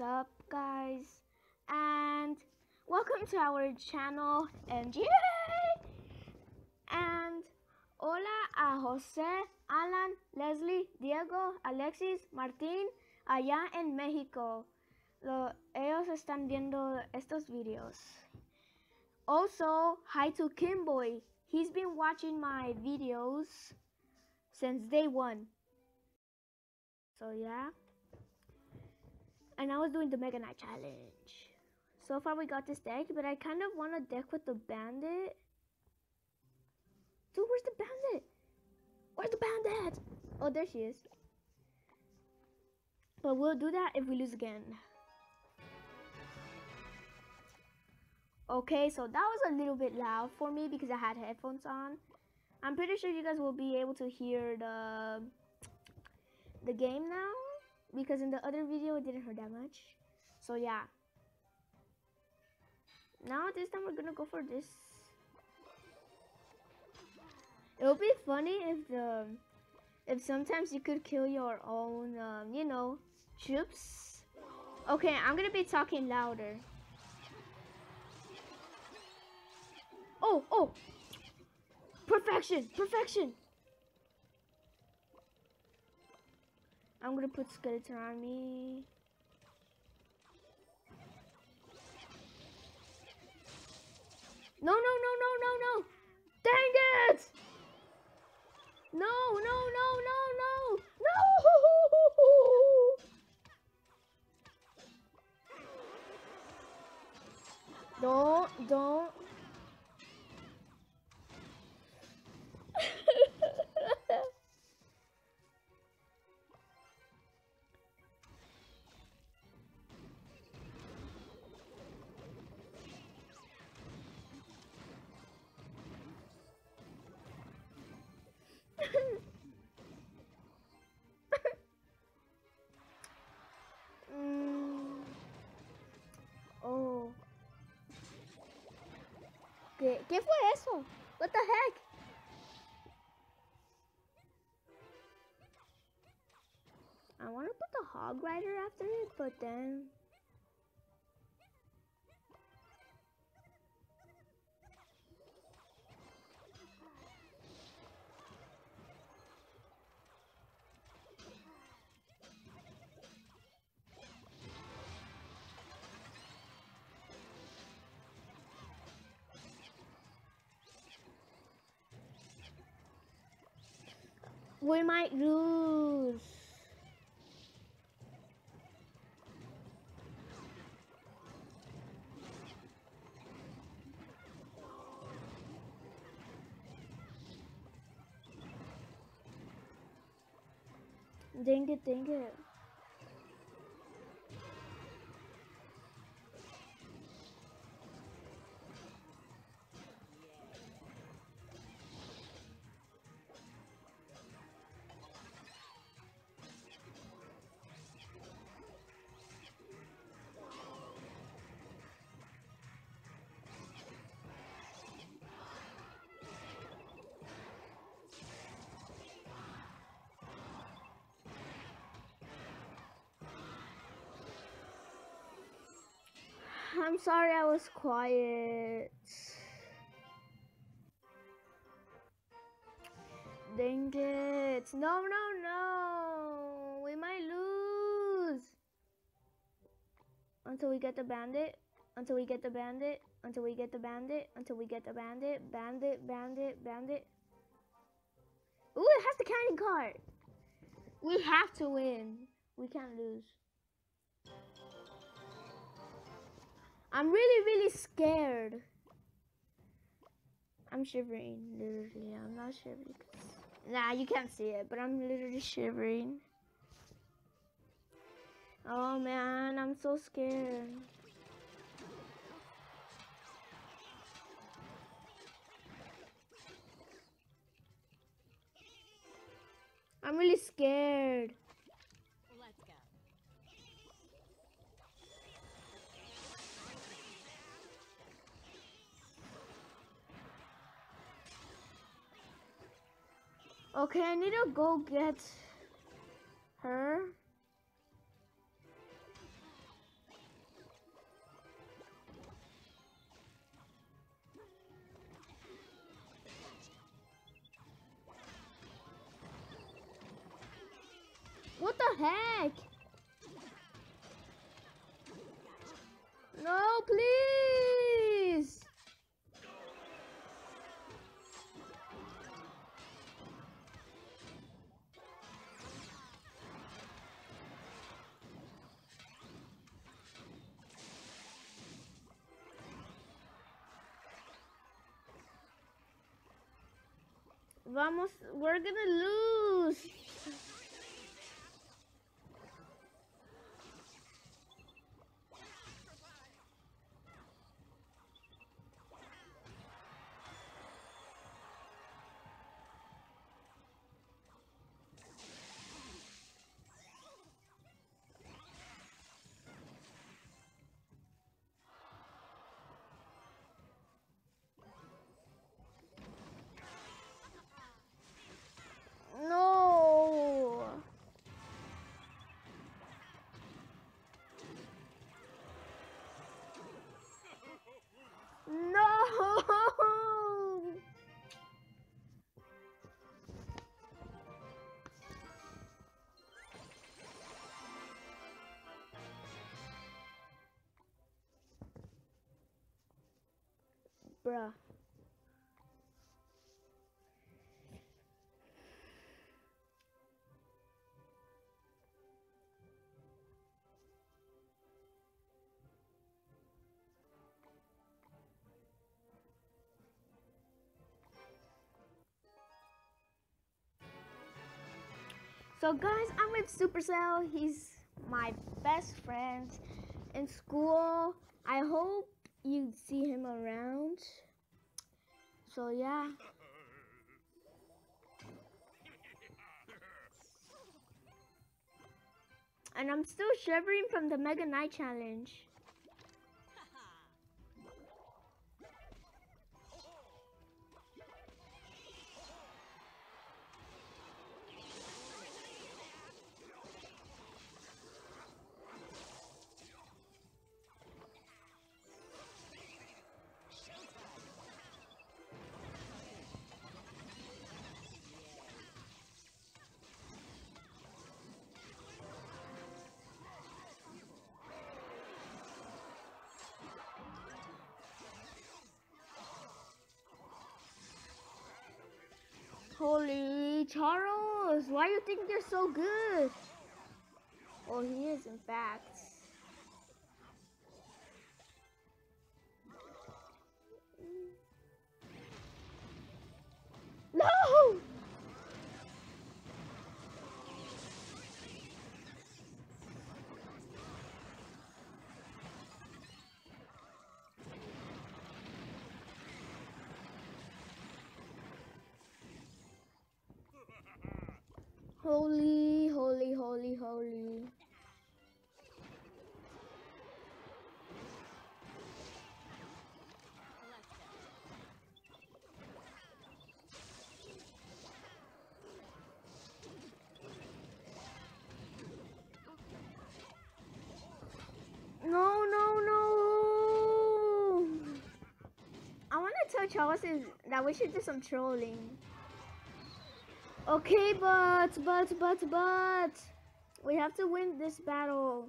what's up guys and welcome to our channel and MGA and hola a Jose, Alan, Leslie, Diego, Alexis, Martín allá en México. Lo, ellos están viendo estos videos. Also, hi to Kimboy. He's been watching my videos since day one. So yeah. And I was doing the Mega Knight Challenge. So far we got this deck, but I kind of want a deck with the bandit. Dude, where's the bandit? Where's the bandit? Oh, there she is. But we'll do that if we lose again. Okay, so that was a little bit loud for me because I had headphones on. I'm pretty sure you guys will be able to hear the the game now because in the other video it didn't hurt that much. So yeah. Now this time we're gonna go for this. It would be funny if the if sometimes you could kill your own um, you know troops. Okay, I'm gonna be talking louder. Oh, oh! Perfection! Perfection! I'm gonna put skeleton on me. ¿Qué, ¿Qué fue eso? What the heck? I want to put the hog rider after it, but then we might lose. Dang it, dang it. I'm sorry I was quiet. Dang it. No, no, no. We might lose. Until we get the bandit. Until we get the bandit. Until we get the bandit. Until we get the bandit. Bandit, bandit, bandit. Ooh, it has the cannon card. We have to win. We can't lose. I'm really, really scared. I'm shivering, literally. I'm not shivering. Nah, you can't see it, but I'm literally shivering. Oh man, I'm so scared. I'm really scared. Okay, I need to go get her. What the heck? No, please! Vamos, we're gonna lose. Bruh. So guys, I'm with Supercell. He's my best friend in school. I hope you see him around. So yeah. And I'm still shivering from the Mega Knight Challenge. Holy Charles, why do you think you're so good? Oh, he is in fact. Holy, holy, holy, holy. No, no, no. I want to tell Charles is that we should do some trolling. Okay, but, but, but, but, we have to win this battle.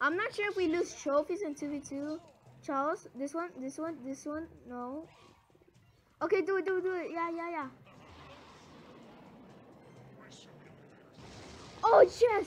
I'm not sure if we lose trophies in 2v2. Charles, this one, this one, this one, no. Okay, do it, do it, do it. Yeah, yeah, yeah. Oh, yes!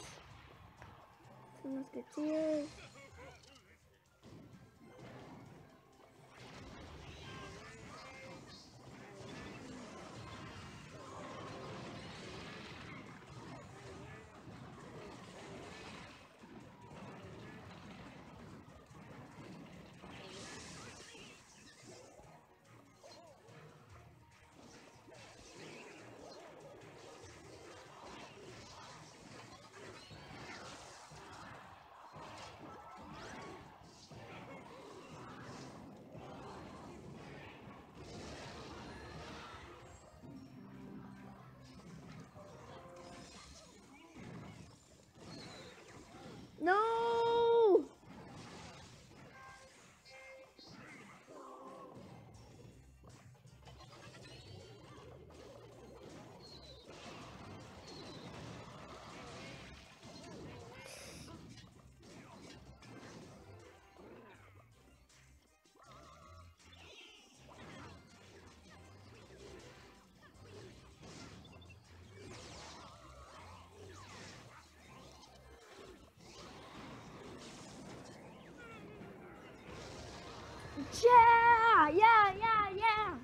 Yeah, yeah, yeah, yeah.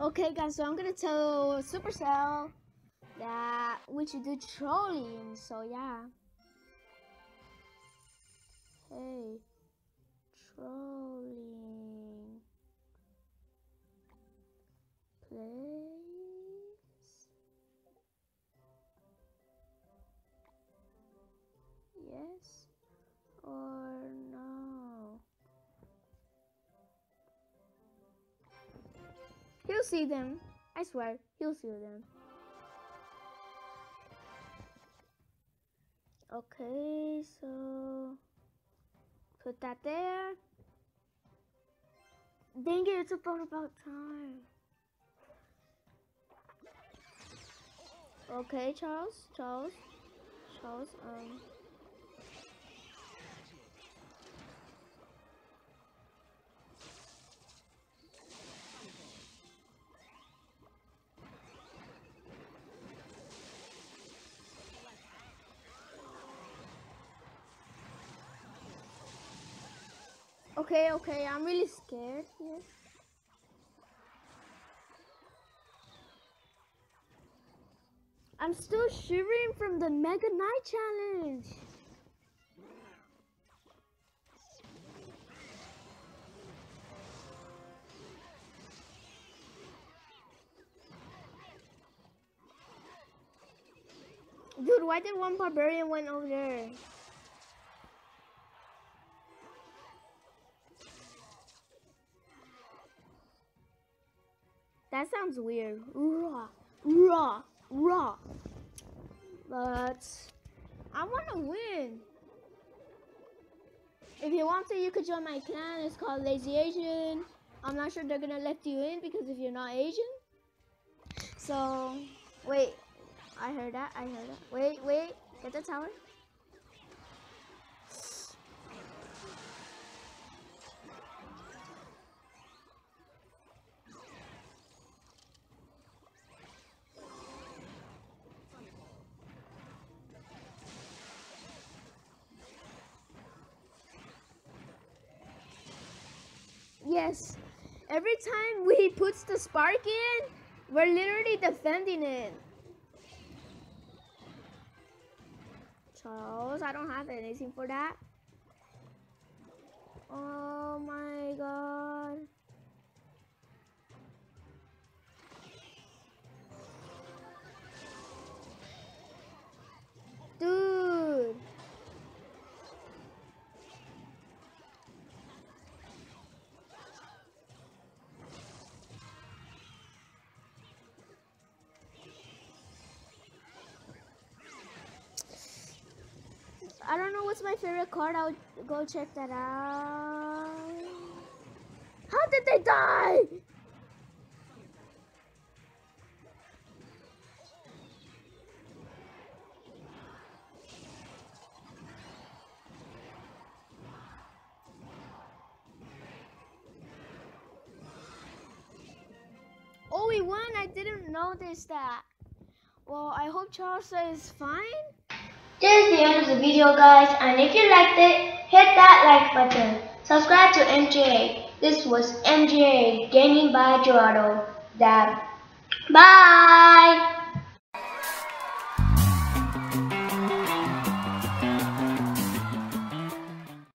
Okay, guys, so I'm gonna tell Supercell that we should do trolling. So yeah. Hey, see them. I swear, he'll see them. Okay, so put that there. Dang it, it's about about time. Okay, Charles, Charles, Charles, um. Okay, okay, I'm really scared here. I'm still shivering from the Mega Knight Challenge. Dude, why did one barbarian went over there? That sounds weird. Raw, raw, raw. But I want to win. If you want to, you could join my clan. It's called Lazy Asian. I'm not sure they're gonna let you in because if you're not Asian. So, wait. I heard that. I heard that. Wait, wait. Get the tower. Every time we puts the spark in, we're literally defending it. Charles, I don't have anything for that. Oh my god. Dude. I don't know what's my favorite card. I'll go check that out. How did they die? Oh, we won. I didn't notice that. Well, I hope Charles is fine. This is the end of the video guys and if you liked it, hit that like button. Subscribe to MJA. This was MJA Gaming by Gerardo. Dab. Bye!